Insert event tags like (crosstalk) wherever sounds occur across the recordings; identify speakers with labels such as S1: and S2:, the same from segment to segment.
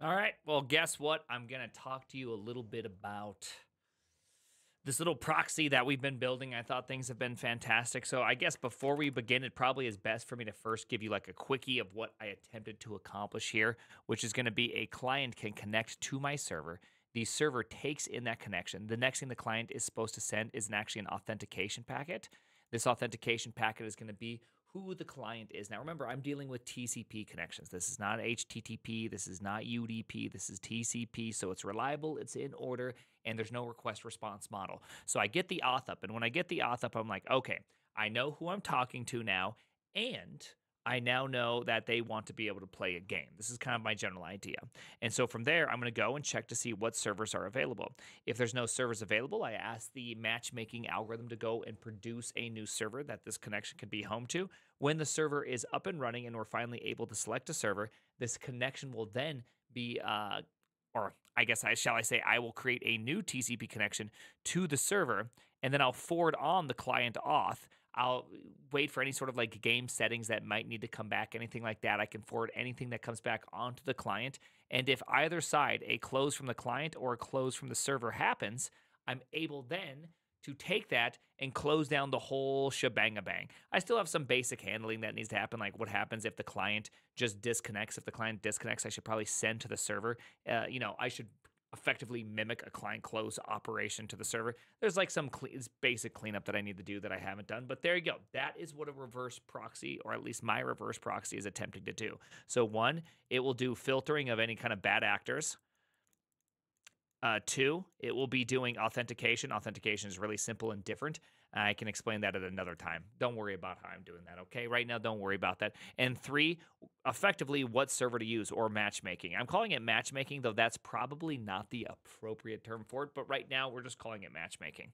S1: All right. Well, guess what? I'm going to talk to you a little bit about this little proxy that we've been building. I thought things have been fantastic. So, I guess before we begin, it probably is best for me to first give you like a quickie of what I attempted to accomplish here, which is going to be a client can connect to my server. The server takes in that connection. The next thing the client is supposed to send is actually an authentication packet. This authentication packet is going to be who the client is. Now, remember, I'm dealing with TCP connections. This is not HTTP. This is not UDP. This is TCP. So it's reliable, it's in order, and there's no request response model. So I get the auth up. And when I get the auth up, I'm like, okay, I know who I'm talking to now. And I now know that they want to be able to play a game. This is kind of my general idea. And so from there, I'm going to go and check to see what servers are available. If there's no servers available, I ask the matchmaking algorithm to go and produce a new server that this connection can be home to. When the server is up and running and we're finally able to select a server, this connection will then be uh, or I guess I shall I say I will create a new TCP connection to the server and then I'll forward on the client auth I'll wait for any sort of like game settings that might need to come back, anything like that. I can forward anything that comes back onto the client. And if either side, a close from the client or a close from the server happens, I'm able then to take that and close down the whole shebang a bang. I still have some basic handling that needs to happen, like what happens if the client just disconnects. If the client disconnects, I should probably send to the server. Uh, you know, I should effectively mimic a client close operation to the server. There's like some basic cleanup that I need to do that I haven't done, but there you go. That is what a reverse proxy, or at least my reverse proxy, is attempting to do. So, one, it will do filtering of any kind of bad actors. Uh, two, it will be doing authentication. Authentication is really simple and different. I can explain that at another time. Don't worry about how I'm doing that, okay? Right now, don't worry about that. And three, effectively, what server to use or matchmaking. I'm calling it matchmaking, though that's probably not the appropriate term for it. But right now, we're just calling it matchmaking.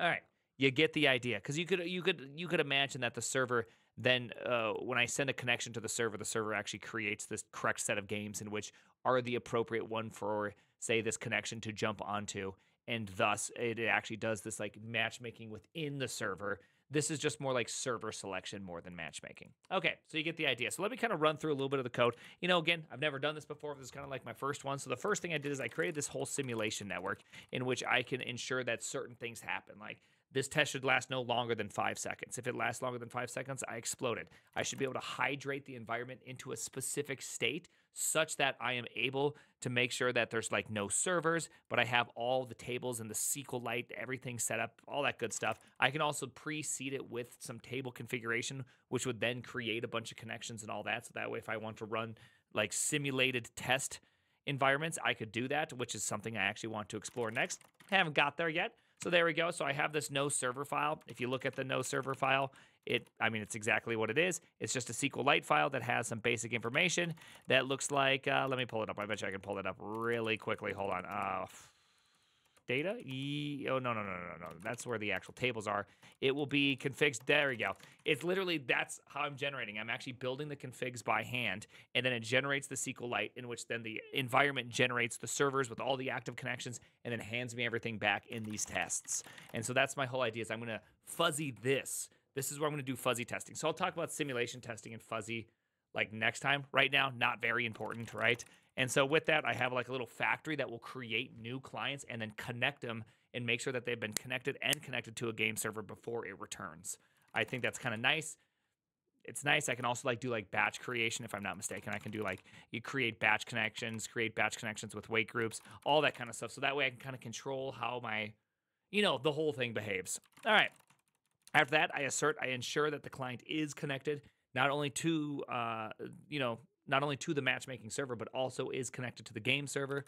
S1: All right, you get the idea because you could you could you could imagine that the server then uh, when I send a connection to the server, the server actually creates this correct set of games in which are the appropriate one for say this connection to jump onto and thus it actually does this like matchmaking within the server. This is just more like server selection more than matchmaking. Okay, so you get the idea. So let me kind of run through a little bit of the code. You know, again, I've never done this before. This is kind of like my first one. So the first thing I did is I created this whole simulation network in which I can ensure that certain things happen. Like this test should last no longer than five seconds. If it lasts longer than five seconds, I explode it. I should be able to hydrate the environment into a specific state such that I am able to make sure that there's like no servers, but I have all the tables and the SQLite, everything set up, all that good stuff. I can also pre-seed it with some table configuration, which would then create a bunch of connections and all that. So that way, if I want to run like simulated test environments, I could do that, which is something I actually want to explore next. Haven't got there yet. So there we go. So I have this no server file. If you look at the no server file, it I mean it's exactly what it is. It's just a SQLite file that has some basic information that looks like. Uh, let me pull it up. I bet you I can pull it up really quickly. Hold on. Uh, data? E- oh, no, no, no, no, no. That's where the actual tables are. It will be configs. There we go. It's literally, that's how I'm generating. I'm actually building the configs by hand, and then it generates the SQLite, in which then the environment generates the servers with all the active connections, and then hands me everything back in these tests. And so that's my whole idea is I'm going to fuzzy this. This is where I'm going to do fuzzy testing. So I'll talk about simulation testing and fuzzy like next time. Right now, not very important, right? And so with that, I have like a little factory that will create new clients and then connect them and make sure that they've been connected and connected to a game server before it returns. I think that's kind of nice. It's nice. I can also like do like batch creation if I'm not mistaken. I can do like you create batch connections, create batch connections with wait groups, all that kind of stuff. So that way I can kind of control how my, you know, the whole thing behaves. All right. After that, I assert, I ensure that the client is connected not only to, uh, you know, not only to the matchmaking server, but also is connected to the game server.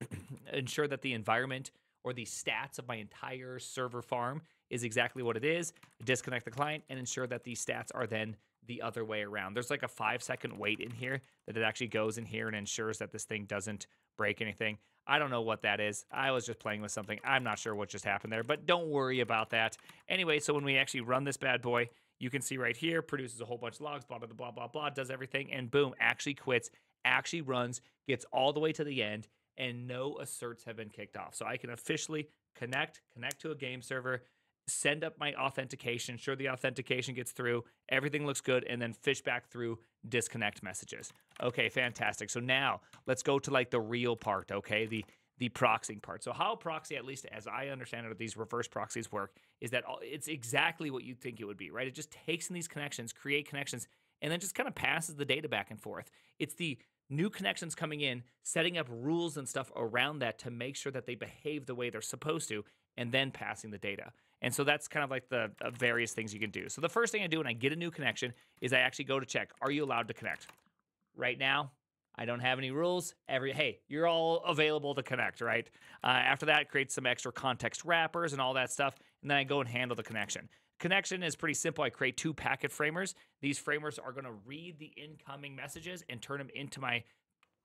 S1: (clears throat) Ensure that the environment or the stats of my entire server farm is exactly what it is. Disconnect the client and ensure that the stats are then the other way around. There's like a five second wait in here that it actually goes in here and ensures that this thing doesn't break anything. I don't know what that is. I was just playing with something. I'm not sure what just happened there, but don't worry about that. Anyway, so when we actually run this bad boy, you can see right here, produces a whole bunch of logs, blah, blah, blah, blah, blah, does everything, and boom, actually quits, actually runs, gets all the way to the end, and no asserts have been kicked off. So I can officially connect, connect to a game server, send up my authentication, sure the authentication gets through, everything looks good, and then fish back through disconnect messages. Okay, fantastic. So now let's go to like the real part, okay? The the proxying part. So how proxy, at least as I understand it, these reverse proxies work, is that it's exactly what you think it would be, right? It just takes in these connections, create connections, and then just kind of passes the data back and forth. It's the new connections coming in, setting up rules and stuff around that to make sure that they behave the way they're supposed to, and then passing the data. And so that's kind of like the uh, various things you can do. So the first thing I do when I get a new connection is I actually go to check, are you allowed to connect? Right now, I don't have any rules. Every hey, you're all available to connect, right? Uh, after that, create some extra context wrappers and all that stuff, and then I go and handle the connection. Connection is pretty simple. I create two packet framers. These framers are going to read the incoming messages and turn them into my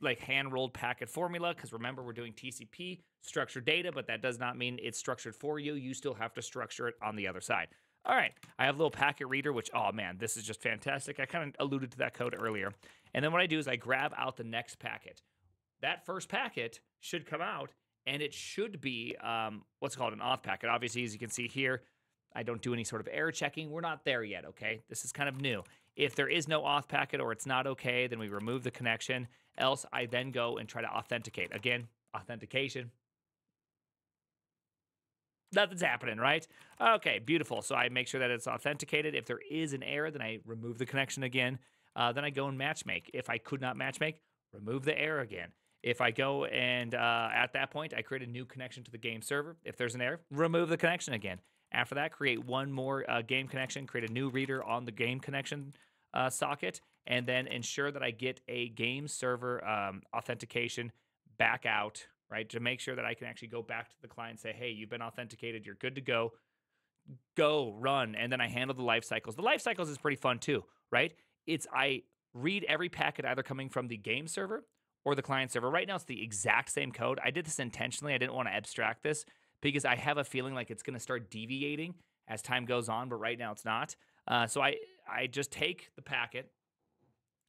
S1: like hand rolled packet formula because remember we're doing TCP structured data, but that does not mean it's structured for you. You still have to structure it on the other side. All right, I have a little packet reader, which, oh man, this is just fantastic. I kind of alluded to that code earlier. And then what I do is I grab out the next packet. That first packet should come out and it should be um, what's called an auth packet. Obviously, as you can see here, I don't do any sort of error checking. We're not there yet, okay? This is kind of new. If there is no auth packet or it's not okay, then we remove the connection. Else, I then go and try to authenticate. Again, authentication. Nothing's happening, right? Okay, beautiful. So I make sure that it's authenticated. If there is an error, then I remove the connection again. Uh, then I go and matchmake. If I could not matchmake, remove the error again. If I go and uh, at that point, I create a new connection to the game server. If there's an error, remove the connection again. After that, create one more uh, game connection, create a new reader on the game connection uh, socket, and then ensure that I get a game server um, authentication back out, right? To make sure that I can actually go back to the client and say, hey, you've been authenticated, you're good to go. Go, run. And then I handle the life cycles. The life cycles is pretty fun too, right? It's I read every packet either coming from the game server or the client server. Right now, it's the exact same code. I did this intentionally. I didn't want to abstract this because I have a feeling like it's going to start deviating as time goes on, but right now it's not. Uh, so I I just take the packet.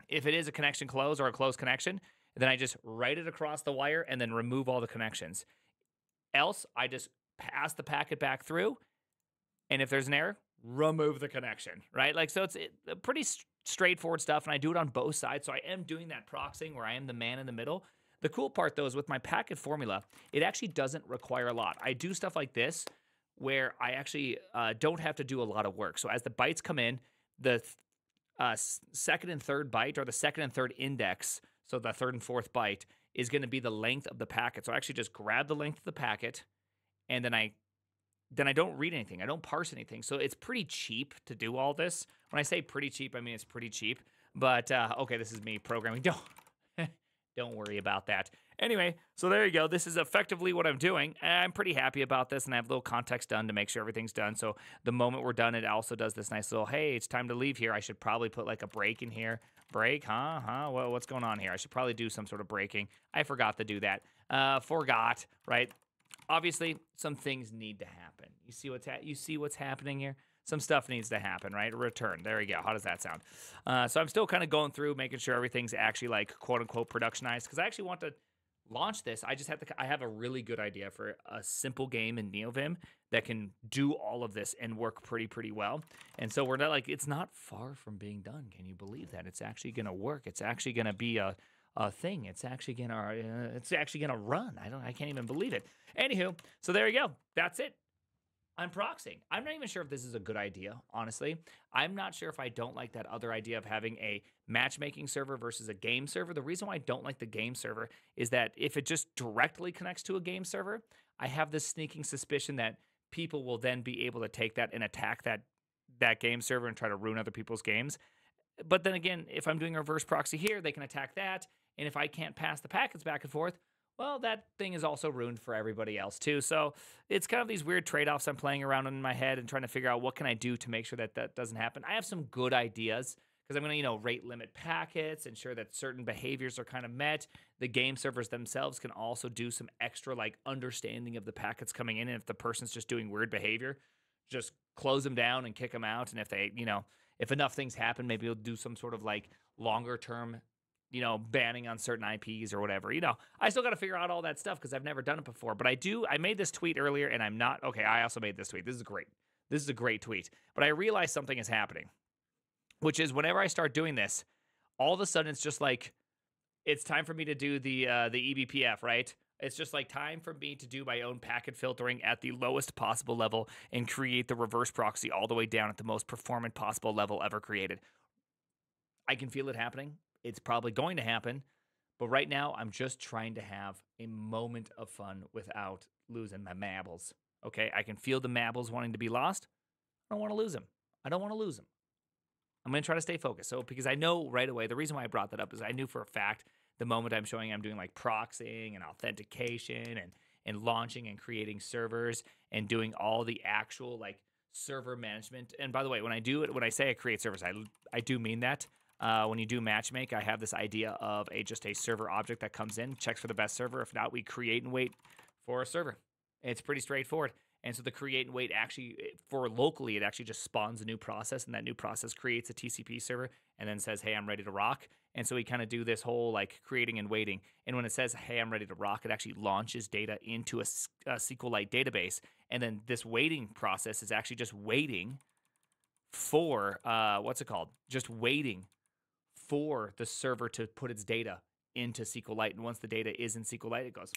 S1: If it is a connection close or a closed connection, then I just write it across the wire and then remove all the connections. Else, I just pass the packet back through, and if there's an error, remove the connection. Right? Like so, it's it, pretty straightforward stuff, and I do it on both sides. So I am doing that proxying where I am the man in the middle. The cool part though is with my packet formula, it actually doesn't require a lot. I do stuff like this where I actually uh, don't have to do a lot of work. So as the bytes come in, the uh, second and third byte or the second and third index, so the third and fourth byte is going to be the length of the packet. So I actually just grab the length of the packet and then I then I don't read anything. I don't parse anything. So it's pretty cheap to do all this. When I say pretty cheap, I mean it's pretty cheap. But uh, okay, this is me programming. (laughs) Don't don't worry about that. Anyway, so there you go. This is effectively what I'm doing. I'm pretty happy about this, and I have a little context done to make sure everything's done. So the moment we're done, it also does this nice little, hey, it's time to leave here. I should probably put like a break in here. Break, huh? Huh? Well, what's going on here? I should probably do some sort of breaking. I forgot to do that. Uh, forgot, right? Obviously, some things need to happen. You see what's ha- you see what's happening here some stuff needs to happen, right? return. There we go. How does that sound? Uh, so I'm still kind of going through, making sure everything's actually like quote unquote productionized because I actually want to launch this. I just have to. I have a really good idea for a simple game in NeoVim that can do all of this and work pretty pretty well. And so we're not like it's not far from being done. Can you believe that? It's actually going to work. It's actually going to be a a thing. It's actually gonna uh, it's actually gonna run. I don't I can't even believe it. Anywho, so there you go. That's it. I'm proxying. I'm not even sure if this is a good idea, honestly. I'm not sure if I don't like that other idea of having a matchmaking server versus a game server. The reason why I don't like the game server is that if it just directly connects to a game server, I have this sneaking suspicion that people will then be able to take that and attack that that game server and try to ruin other people's games. But then again, if I'm doing a reverse proxy here, they can attack that. And if I can't pass the packets back and forth, well, that thing is also ruined for everybody else too. So it's kind of these weird trade offs I'm playing around in my head and trying to figure out what can I do to make sure that that doesn't happen. I have some good ideas because I'm going to, you know, rate limit packets, ensure that certain behaviors are kind of met. The game servers themselves can also do some extra like understanding of the packets coming in. And if the person's just doing weird behavior, just close them down and kick them out. And if they, you know, if enough things happen, maybe you'll do some sort of like longer term you know, banning on certain IPs or whatever. You know, I still got to figure out all that stuff because I've never done it before. But I do. I made this tweet earlier, and I'm not okay. I also made this tweet. This is great. This is a great tweet. But I realize something is happening, which is whenever I start doing this, all of a sudden it's just like it's time for me to do the uh, the eBPF, right? It's just like time for me to do my own packet filtering at the lowest possible level and create the reverse proxy all the way down at the most performant possible level ever created. I can feel it happening. It's probably going to happen. But right now, I'm just trying to have a moment of fun without losing my marbles. Okay, I can feel the marbles wanting to be lost. I don't want to lose them. I don't want to lose them. I'm going to try to stay focused. So, because I know right away, the reason why I brought that up is I knew for a fact the moment I'm showing I'm doing like proxying and authentication and and launching and creating servers and doing all the actual like server management. And by the way, when I do it, when I say I create servers, I I do mean that. Uh, when you do matchmake, I have this idea of a just a server object that comes in, checks for the best server. If not, we create and wait for a server. It's pretty straightforward. And so the create and wait actually for locally, it actually just spawns a new process, and that new process creates a TCP server and then says, "Hey, I'm ready to rock." And so we kind of do this whole like creating and waiting. And when it says, "Hey, I'm ready to rock," it actually launches data into a, a SQLite database, and then this waiting process is actually just waiting for uh, what's it called? Just waiting for the server to put its data into SQLite. And once the data is in SQLite, it goes,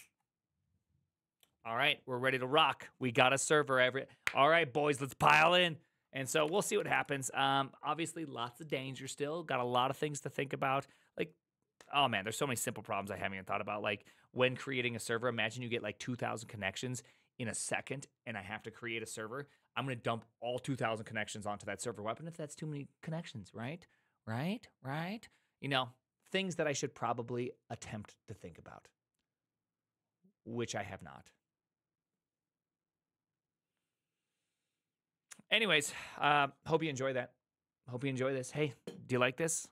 S1: all right, we're ready to rock. We got a server every. All right, boys, let's pile in. And so we'll see what happens. Um, obviously, lots of danger still. Got a lot of things to think about. Like, oh man, there's so many simple problems I haven't even thought about. Like when creating a server, imagine you get like 2,000 connections in a second, and I have to create a server. I'm gonna dump all 2,000 connections onto that server. What if that's too many connections? Right? Right? Right? You know, things that I should probably attempt to think about, which I have not. Anyways, uh, hope you enjoy that. Hope you enjoy this. Hey, do you like this?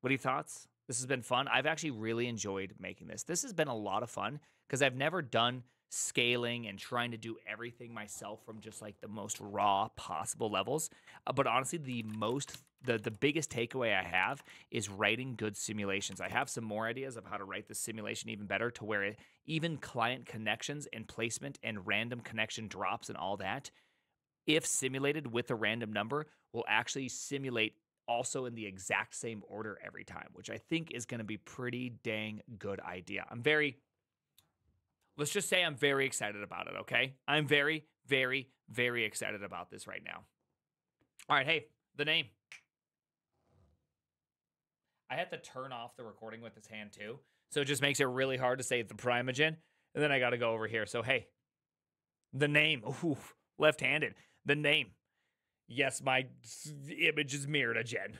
S1: What are your thoughts? This has been fun. I've actually really enjoyed making this. This has been a lot of fun because I've never done scaling and trying to do everything myself from just like the most raw possible levels. Uh, but honestly, the most the the biggest takeaway I have is writing good simulations. I have some more ideas of how to write the simulation even better to where it, even client connections and placement and random connection drops and all that, if simulated with a random number, will actually simulate also in the exact same order every time, which I think is going to be pretty dang good idea. I'm very let's just say I'm very excited about it, okay? I'm very very very excited about this right now. All right, hey, the name I had to turn off the recording with this hand too. So it just makes it really hard to say the Primeagen. And then I got to go over here. So, hey, the name. Ooh, left handed. The name. Yes, my image is mirrored again.